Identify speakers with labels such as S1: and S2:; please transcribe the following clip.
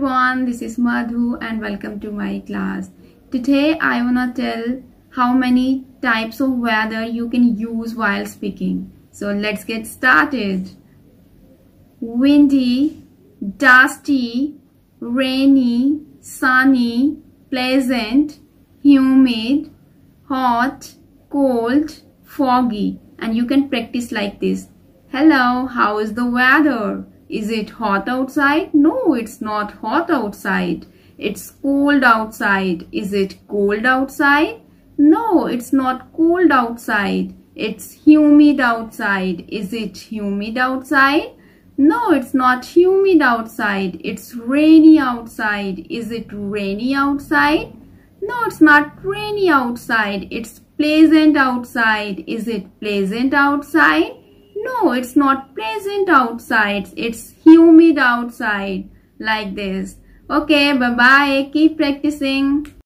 S1: everyone this is madhu and welcome to my class. Today i wanna tell how many types of weather you can use while speaking. So let's get started. Windy dusty rainy sunny pleasant humid hot cold foggy. And you can practice like this. Hello how is the weather is it hot outside? No, it's not hot outside. It's cold outside. Is it cold outside? No, it's not cold outside. It's humid outside. Is it humid outside? No, it's not humid outside. It's rainy outside. Is it rainy outside? No, it's not rainy outside. It's pleasant outside. Is it pleasant outside? No, it's not pleasant outside. It's humid outside. Like this. Okay, bye-bye. Keep practicing.